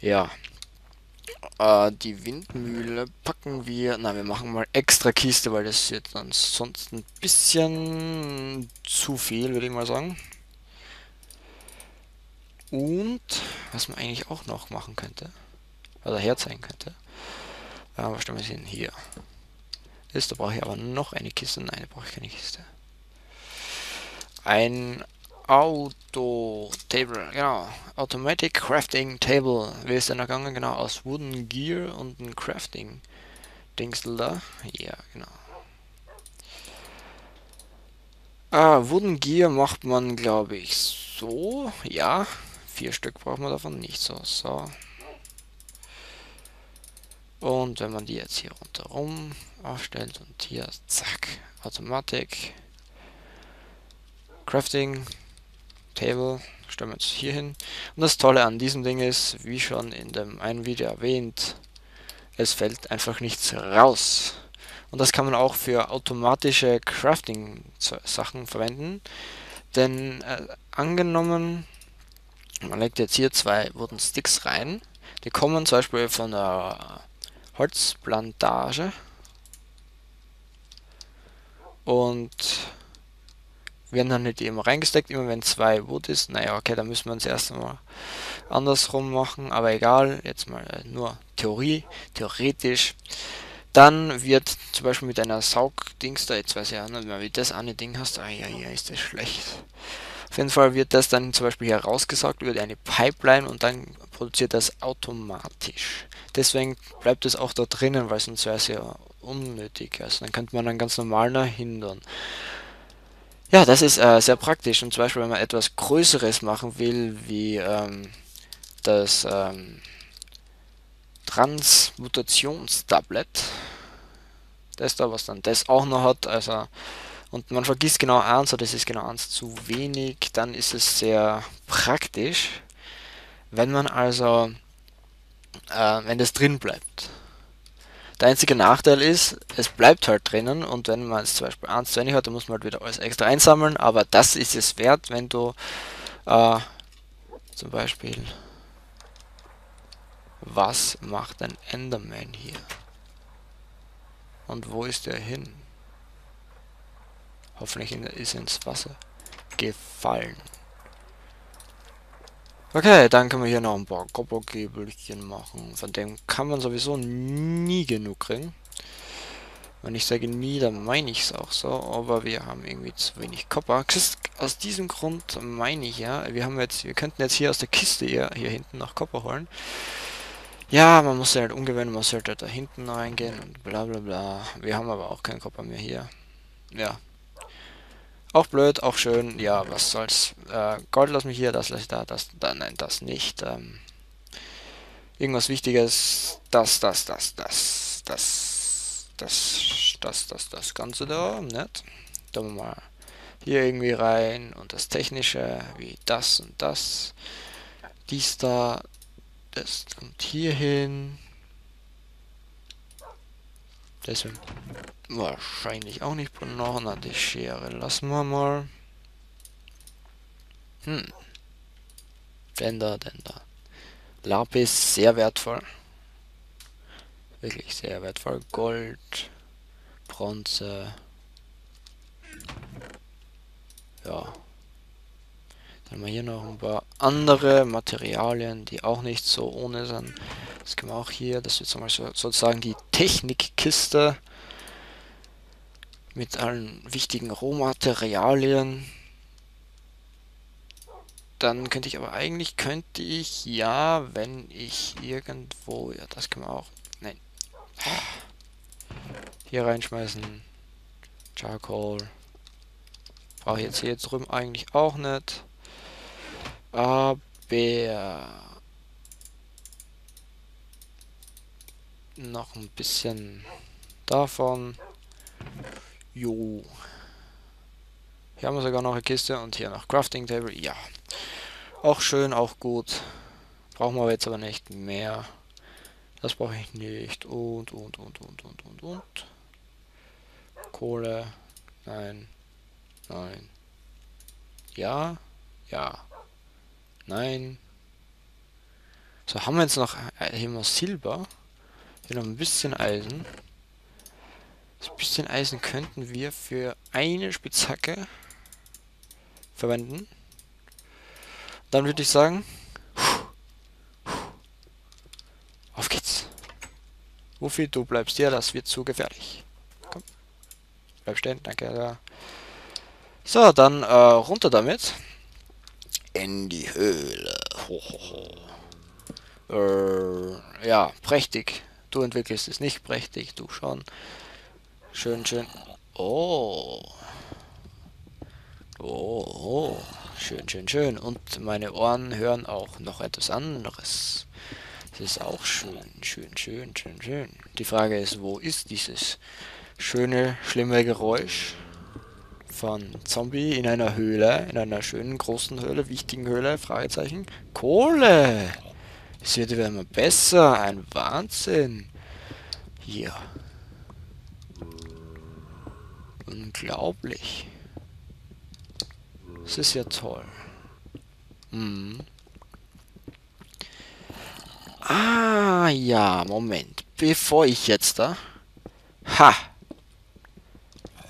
Ja. Äh, die Windmühle packen wir. Na, wir machen mal extra Kiste, weil das wird ansonsten ein bisschen zu viel, würde ich mal sagen. Und was man eigentlich auch noch machen könnte, oder herzeigen könnte, äh, was stellen wir hin? Hier. Ist, da brauche ich aber noch eine Kiste. Nein, da brauche ich keine Kiste. Ein Auto Table, genau. Automatic Crafting Table. Wie ist denn ergangen? Genau, aus Wooden Gear und ein Crafting Dingsel da. Ja, genau. Ah, Wooden Gear macht man, glaube ich, so. Ja, vier Stück braucht man davon, nicht so. So. Und wenn man die jetzt hier rundherum aufstellt und hier, zack, Automatik, Crafting, Table, stellen wir jetzt hier hin. Und das Tolle an diesem Ding ist, wie schon in dem einen Video erwähnt, es fällt einfach nichts raus. Und das kann man auch für automatische Crafting-Sachen verwenden. Denn äh, angenommen, man legt jetzt hier zwei Wooden Sticks rein. Die kommen zum Beispiel von der Holzplantage. Und werden dann nicht immer reingesteckt, immer wenn zwei Wood ist. Naja, okay, dann müssen wir uns erst mal andersrum machen, aber egal, jetzt mal äh, nur Theorie, theoretisch. Dann wird zum Beispiel mit einer Saugdings da, jetzt weiß ich auch nicht mehr, wie das eine Ding hast, ah ja, ja, ist das schlecht. Auf jeden Fall wird das dann zum Beispiel hier rausgesaugt über eine Pipeline und dann produziert das automatisch. Deswegen bleibt es auch da drinnen, weil sonst wäre es ja unnötig. Also dann könnte man dann ganz normal hindern. Ja, das ist äh, sehr praktisch. Und zum Beispiel, wenn man etwas Größeres machen will, wie ähm, das ähm, Transmutationstablet, das da, was dann das auch noch hat, also und man vergisst genau eins, oder das ist genau eins zu wenig, dann ist es sehr praktisch, wenn man also, äh, wenn das drin bleibt. Der einzige Nachteil ist, es bleibt halt drinnen und wenn man jetzt zum Beispiel 1 zu wenig hat, dann muss man halt wieder alles extra einsammeln, aber das ist es wert, wenn du äh, zum Beispiel was macht ein Enderman hier? Und wo ist er hin? Hoffentlich ist er ins Wasser gefallen. Okay, dann können wir hier noch ein paar Koppergäbelchen machen. Von dem kann man sowieso nie genug kriegen. Wenn ich sage nie, dann meine ich es auch so. Aber wir haben irgendwie zu wenig Kopper. Aus diesem Grund meine ich ja, wir haben jetzt, wir könnten jetzt hier aus der Kiste hier, hier hinten noch Kopper holen. Ja, man muss halt umgewöhnen, man sollte da hinten reingehen und bla bla bla. Wir haben aber auch keinen Kopper mehr hier. Ja, auch blöd, auch schön. Ja, was soll's. Äh, Gold lass mich hier, das lasse ich da, das, da, nein, das nicht. Ähm, irgendwas Wichtiges. Das, das, das, das, das, das, das, das, das Ganze da, nett. Da mal hier irgendwie rein und das Technische, wie das und das. Dies da, das kommt hier hin. Deswegen wahrscheinlich auch nicht brauchen. Na, die Schere lassen wir mal. Hm. Denn da, denn da. Lapis, sehr wertvoll. Wirklich sehr wertvoll. Gold, Bronze. Ja. Dann haben wir hier noch ein paar andere Materialien, die auch nicht so ohne sind. Das können wir auch hier, das ist jetzt so, sozusagen die Technikkiste mit allen wichtigen Rohmaterialien. Dann könnte ich aber eigentlich, könnte ich, ja, wenn ich irgendwo, ja, das können wir auch, nein, hier reinschmeißen, Charcoal, brauche ich jetzt hier drüben eigentlich auch nicht, aber noch ein bisschen davon. Jo. Hier haben wir sogar noch eine Kiste und hier noch Crafting Table. Ja. Auch schön, auch gut. Brauchen wir jetzt aber nicht mehr. Das brauche ich nicht. Und, und, und, und, und, und, und. Kohle. Nein. Nein. Ja. Ja. Nein. So, haben wir jetzt noch äh, mal Silber. Hier noch ein bisschen Eisen. Das bisschen Eisen könnten wir für eine Spitzhacke verwenden. Dann würde ich sagen, auf geht's. Wofür du bleibst hier, das wird zu gefährlich. Komm. Bleib stehen, danke. Ja. So, dann äh, runter damit. In die Höhle. Ho, ho, ho. Äh, ja, prächtig. Du entwickelst es nicht prächtig, du schon. Schön, schön. Oh. Oh, oh. Schön, schön, schön. Und meine Ohren hören auch noch etwas anderes. Das ist auch schön, schön, schön, schön, schön. Die Frage ist, wo ist dieses schöne, schlimme Geräusch von Zombie in einer Höhle, in einer schönen, großen Höhle, wichtigen Höhle, Fragezeichen. Kohle! Es wird immer besser, ein Wahnsinn. Hier. Unglaublich. Das ist ja toll. Hm. Ah, ja, Moment. Bevor ich jetzt da... Ha!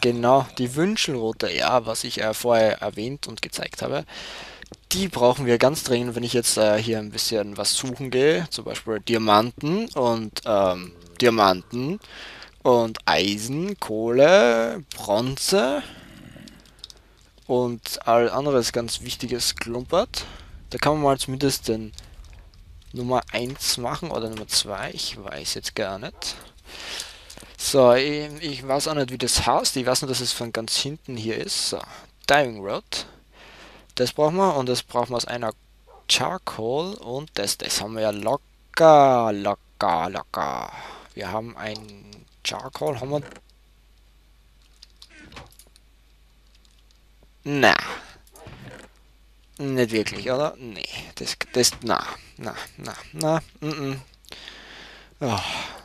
Genau, die Wünschelrote, ja, was ich äh, vorher erwähnt und gezeigt habe. Die brauchen wir ganz dringend, wenn ich jetzt äh, hier ein bisschen was suchen gehe. Zum Beispiel Diamanten und ähm, Diamanten und Eisen, Kohle, Bronze und all anderes ganz wichtiges klumpert. Da kann man mal zumindest den Nummer 1 machen oder Nummer 2, ich weiß jetzt gar nicht. So, ich, ich, weiß auch nicht, wie das heißt, ich weiß nur, dass es von ganz hinten hier ist. So, Diving Rod. Das brauchen wir und das brauchen wir aus einer Charcoal und das, das haben wir ja locker, locker, locker. Wir haben ein Charcoal haben wir... Na. Nicht wirklich, oder? Nee, das, das, na, na, na, na, mm, mm. Oh,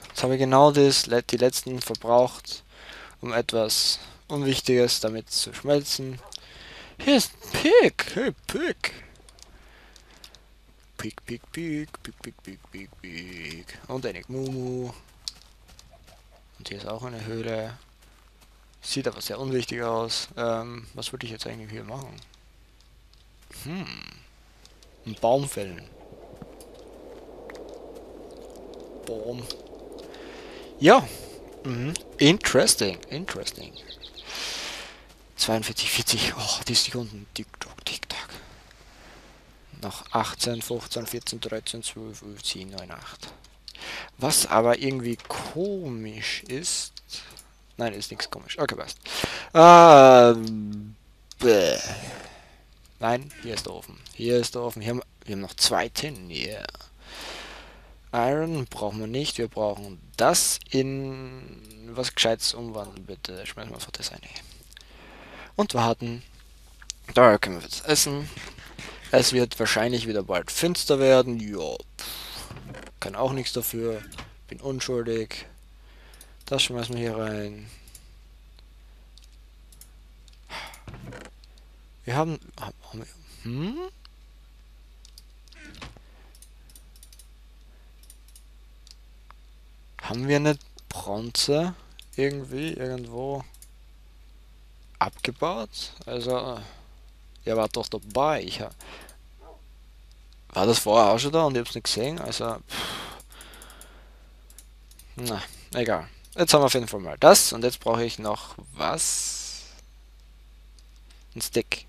jetzt habe ich genau das, die letzten verbraucht, um etwas Unwichtiges damit zu schmelzen. Hier ist Pig, hey Pig. Pig, Pig, Pig, Pig, Pig, Pig, Pig, Pig. Und eine Mumu. Und hier ist auch eine Höhle. Sieht aber sehr unwichtig aus. Ähm, was würde ich jetzt eigentlich hier machen? Hm. Ein Baum fällen. Baum. Ja. Mhm. Interesting. Interesting. 42, 40. Oh, die Sekunden. Tick-Tock, Tick-Tock. Noch 18, 15, 14, 13, 12, 10, 9, 8. Was aber irgendwie komisch ist. Nein, ist nichts komisch. Okay, passt. Ähm, bäh. Nein, hier ist der Ofen. Hier ist der Ofen. Hier haben, wir haben noch zwei Tinnen. Yeah. Iron brauchen wir nicht. Wir brauchen das in was Gescheites umwandeln, bitte. Schmeißen wir einfach das eine. Und wir hatten. Da können wir jetzt essen. Es wird wahrscheinlich wieder bald finster werden. Ja. Kann auch nichts dafür. Bin unschuldig. Das schmeißen wir hier rein. Wir haben... haben wir, hm? Haben wir nicht Bronze irgendwie irgendwo abgebaut? Also, er war doch dabei. Ich habe war das vorher auch schon da und ich hab's nicht gesehen? Also, pff. na, egal. Jetzt haben wir auf jeden Fall mal das und jetzt brauche ich noch was? Ein Stick.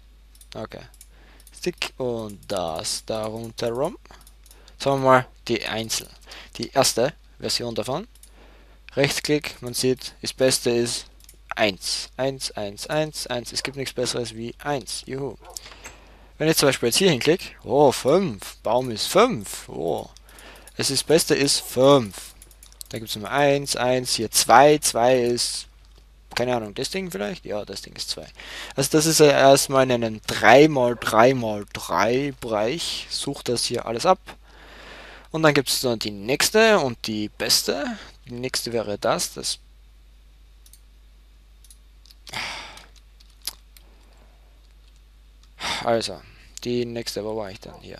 Okay. Stick und das darunter rum. Jetzt haben wir mal die Einzel. Die erste Version davon. Rechtsklick, man sieht, das Beste ist 1. 1, 1, 1, 1. Es gibt nichts besseres wie 1. Juhu. Wenn ich zum Beispiel jetzt hier hinklicke, oh, 5, Baum ist 5, oh, es ist, das Beste ist 5. Da gibt es Nummer 1, 1, hier 2, 2 ist, keine Ahnung, das Ding vielleicht? Ja, das Ding ist 2. Also das ist ja erstmal in einem 3x3x3 Bereich, sucht das hier alles ab. Und dann gibt es dann die nächste und die beste. Die nächste wäre das, das Also, die nächste, wo war ich dann hier?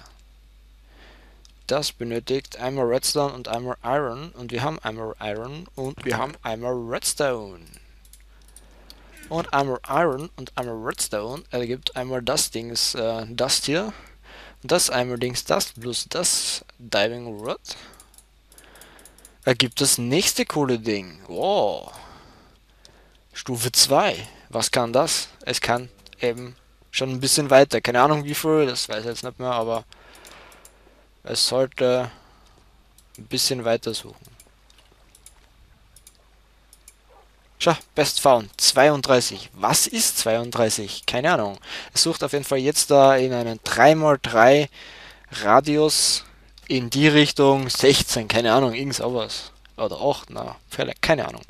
Das benötigt einmal Redstone und einmal Iron. Und wir haben einmal Iron und wir haben einmal Redstone. Und einmal Iron und einmal Redstone ergibt einmal das Dings, äh, das hier. Und das einmal Dings, das plus das Diving Rod ergibt das nächste coole Ding. Wow. Stufe 2. Was kann das? Es kann eben schon ein bisschen weiter. Keine Ahnung wie viel, das weiß ich jetzt nicht mehr, aber es sollte ein bisschen weiter suchen. Schau, Best Found 32. Was ist 32? Keine Ahnung. Es sucht auf jeden Fall jetzt da in einen 3x3 Radius in die Richtung 16. Keine Ahnung, irgend sowas. Oder 8, na, keine Ahnung.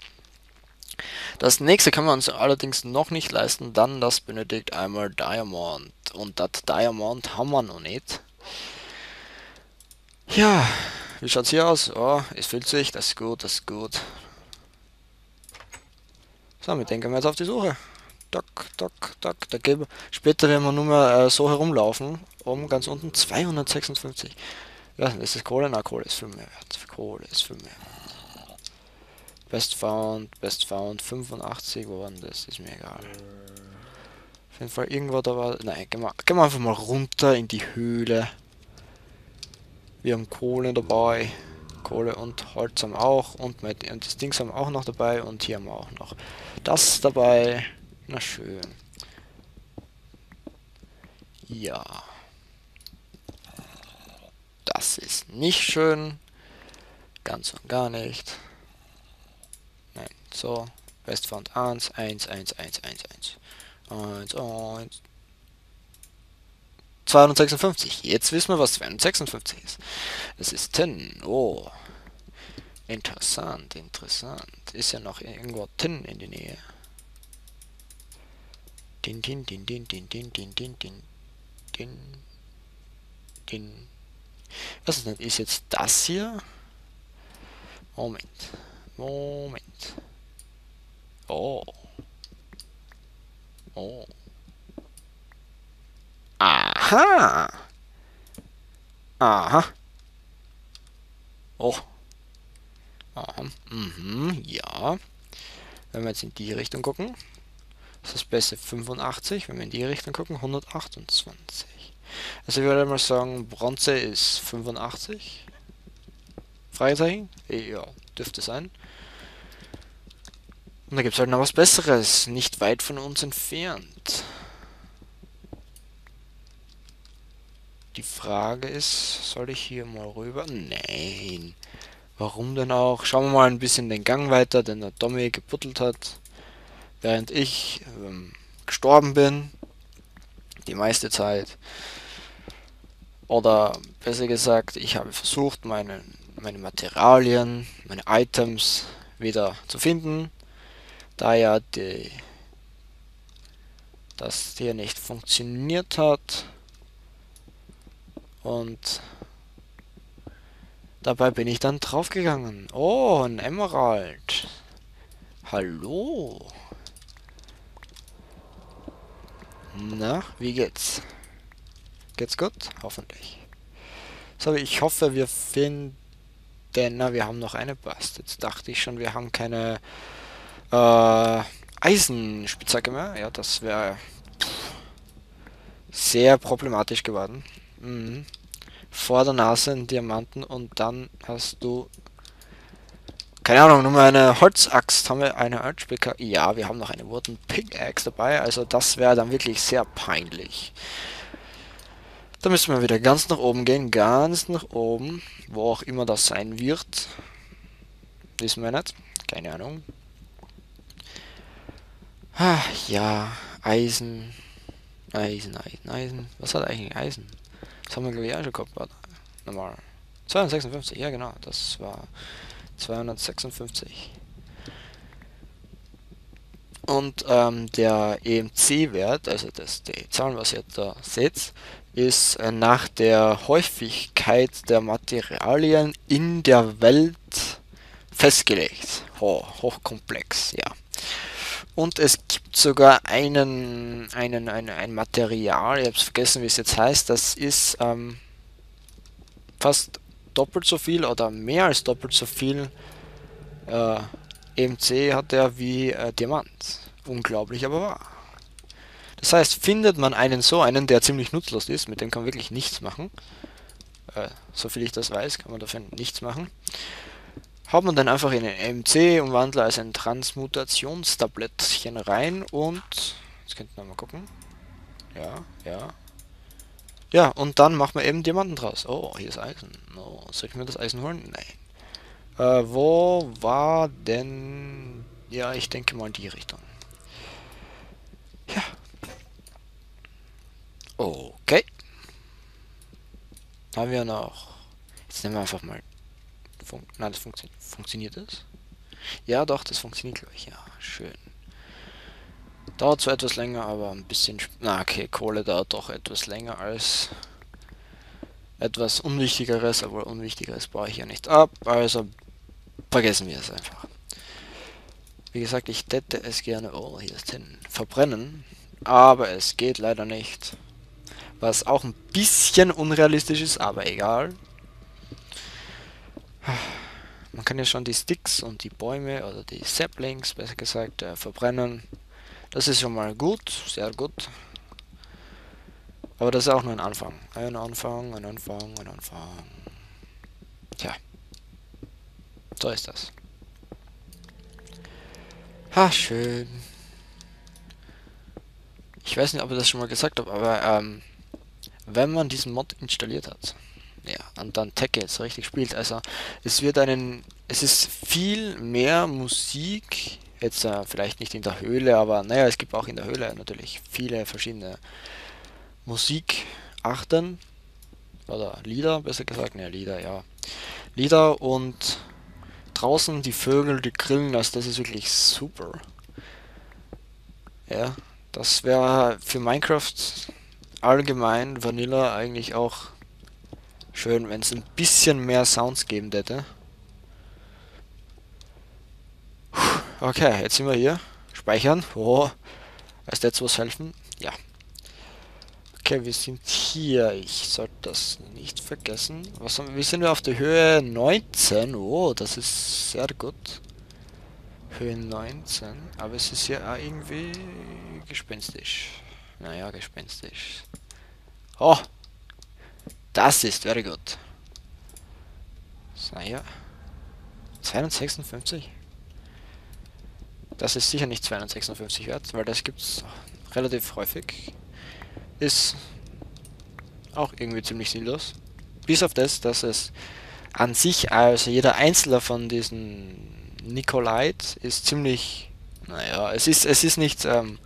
Das nächste können wir uns allerdings noch nicht leisten, dann das benötigt einmal Diamond. Und das Diamond haben wir noch nicht. Ja, wie schaut's hier aus? Oh, es fühlt sich, das ist gut, das ist gut. So, wir denken wir jetzt auf die Suche. Dock, dock, dock. Da geben später werden wir nur mehr äh, so herumlaufen. Oben ganz unten 256. Ja, ist das Kohle? Na, Kohle ist viel mehr wert. Kohle ist viel mehr. Best Found, Best Found, 85, wo war denn das? Ist mir egal. Auf jeden Fall irgendwo da war. Nein, gehen wir, gehen wir einfach mal runter in die Höhle. Wir haben Kohle dabei. Kohle und Holz haben auch. Und, mit, und das Ding haben wir auch noch dabei. Und hier haben wir auch noch das dabei. Na schön. Ja. Das ist nicht schön. Ganz und gar nicht. So, Westfront 1, 1, 1, 1, 1, 1. 1, 1. 256. Jetzt wissen wir, was 256 ist. Es ist 10. Oh. Interessant, interessant. Ist ja noch irgendwo 10 in der Nähe. Din, din, din, din, din, din, din, din, din, din, din. Was ist denn? Ist jetzt das hier? Moment. Moment. Oh. Oh. Aha. Aha. Oh. Aha. Mhm, ja. Wenn wir jetzt in die Richtung gucken, ist das Beste 85. Wenn wir in die Richtung gucken, 128. Also ich würde mal sagen, Bronze ist 85. Fragezeichen? Ja, dürfte sein. Und da gibt es halt noch was Besseres, nicht weit von uns entfernt. Die Frage ist, soll ich hier mal rüber? Nein. Warum denn auch? Schauen wir mal ein bisschen den Gang weiter, den der Tommy geputtelt hat. Während ich ähm, gestorben bin. Die meiste Zeit. Oder besser gesagt, ich habe versucht, meine, meine Materialien, meine Items wieder zu finden da ja die, das hier nicht funktioniert hat und dabei bin ich dann draufgegangen. Oh, ein Emerald. Hallo. Na, wie geht's? Geht's gut? Hoffentlich. So, ich hoffe, wir finden... Na, wir haben noch eine Bast. Jetzt dachte ich schon, wir haben keine äh, Eisenspitzhacke mehr. Ja, das wäre sehr problematisch geworden. Mhm. Vor der Nase einen Diamanten und dann hast du keine Ahnung, nur mal eine Holzaxt. Haben wir eine Holzspicker? Ja, wir haben noch eine Wooden Pickaxe dabei. Also das wäre dann wirklich sehr peinlich. Da müssen wir wieder ganz nach oben gehen. Ganz nach oben. Wo auch immer das sein wird. Wissen wir nicht. Keine Ahnung. Ah, ja, Eisen. Eisen, Eisen, Eisen. Was hat eigentlich Eisen? Das haben wir, glaube ich, auch schon gehabt. Warte. Nochmal. 256, ja genau. Das war 256. Und ähm, der EMC-Wert, also das, die Zahlen, was ihr da seht, ist äh, nach der Häufigkeit der Materialien in der Welt festgelegt. Oh, hochkomplex, ja. Und es gibt sogar einen, einen, ein, ein Material, ich habe es vergessen, wie es jetzt heißt, das ist ähm, fast doppelt so viel oder mehr als doppelt so viel äh, EMC hat er wie äh, Diamant. Unglaublich, aber wahr. Das heißt, findet man einen so einen, der ziemlich nutzlos ist, mit dem kann man wirklich nichts machen, äh, soviel ich das weiß, kann man dafür nichts machen, haut man dann einfach in den EMC-Umwandler als ein Transmutationstablettchen rein und, jetzt könnten wir mal gucken, ja, ja, ja, und dann macht man eben Diamanten draus. Oh, hier ist Eisen. Oh, soll ich mir das Eisen holen? Nein. Äh, wo war denn... Ja, ich denke mal in die Richtung. Ja. Okay. Haben wir noch... Jetzt nehmen wir einfach mal... Fun Nein, das funktio funktioniert das? Ja, doch, das funktioniert, glaube ich. Ja, schön. Dauert zwar etwas länger, aber ein bisschen... Na, okay, Kohle dauert doch etwas länger als etwas Unwichtigeres, aber Unwichtigeres brauche ich ja nicht ab, also vergessen wir es einfach. Wie gesagt, ich hätte es gerne, oh, hier ist hin, verbrennen, aber es geht leider nicht. Was auch ein bisschen unrealistisch ist, aber egal. Man kann ja schon die Sticks und die Bäume oder die Saplings, besser gesagt, äh, verbrennen. Das ist schon mal gut, sehr gut. Aber das ist auch nur ein Anfang. Ein Anfang, ein Anfang, ein Anfang. Tja. So ist das. Ha, schön. Ich weiß nicht, ob ich das schon mal gesagt habe, aber ähm, wenn man diesen Mod installiert hat, ja, und dann Tech jetzt richtig spielt, also es wird einen, es ist viel mehr Musik, jetzt äh, vielleicht nicht in der Höhle, aber naja, es gibt auch in der Höhle natürlich viele verschiedene Musik achten. Oder Lieder, besser gesagt. Ne, Lieder, ja. Lieder und draußen die Vögel, die grillen, also das ist wirklich super. Ja, das wäre für Minecraft allgemein Vanilla eigentlich auch schön, wenn es ein bisschen mehr Sounds geben hätte. Okay, jetzt sind wir hier. Speichern. Oh, als jetzt was helfen. Ja. Okay, wir sind hier. Ich sollte das nicht vergessen. Was haben, wir sind auf der Höhe 19. Oh, das ist sehr gut. Höhe 19. Aber es ist ja irgendwie gespenstisch. Naja, gespenstisch. Oh! Das ist very gut. Naja. 256? Das ist sicher nicht 256 wert, weil das gibt's relativ häufig ist auch irgendwie ziemlich sinnlos. Bis auf das, dass es an sich, also jeder einzelne von diesen Nikolait ist ziemlich, naja, es ist, es ist nicht ähm,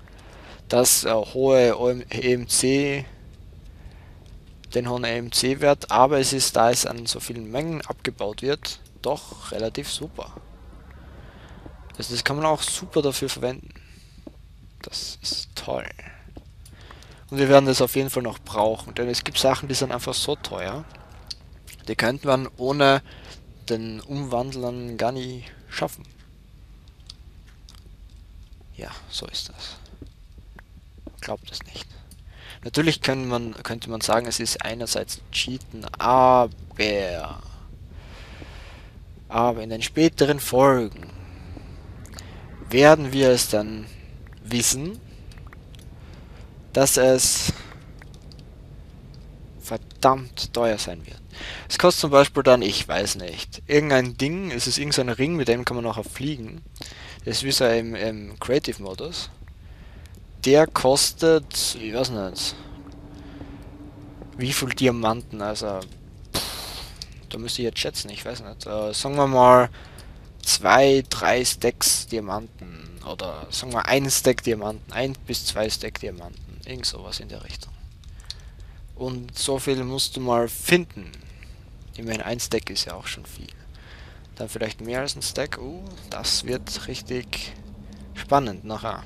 das äh, hohe EMC, den hohen EMC-Wert, aber es ist, da es an so vielen Mengen abgebaut wird, doch relativ super. Also das kann man auch super dafür verwenden. Das ist toll. Und wir werden das auf jeden Fall noch brauchen, denn es gibt Sachen, die sind einfach so teuer. Die könnte man ohne den Umwandlern gar nie schaffen. Ja, so ist das. Glaubt es nicht. Natürlich kann man, könnte man sagen, es ist einerseits Cheaten, aber... Aber in den späteren Folgen werden wir es dann wissen, dass es verdammt teuer sein wird. Es kostet zum Beispiel dann, ich weiß nicht, irgendein Ding, es ist irgendein Ring, mit dem kann man nachher fliegen. Das ist wie so im, im Creative-Modus. Der kostet, ich weiß nicht, wie viel Diamanten, also, pff, da müsste ich jetzt schätzen, ich weiß nicht, äh, sagen wir mal, zwei, drei Stacks Diamanten, oder sagen wir ein Stack Diamanten, ein bis zwei Stack Diamanten. Irgend sowas in der Richtung. Und so viel musst du mal finden. Ich meine, ein Stack ist ja auch schon viel. Dann vielleicht mehr als ein Stack. Uh, das wird richtig spannend nachher.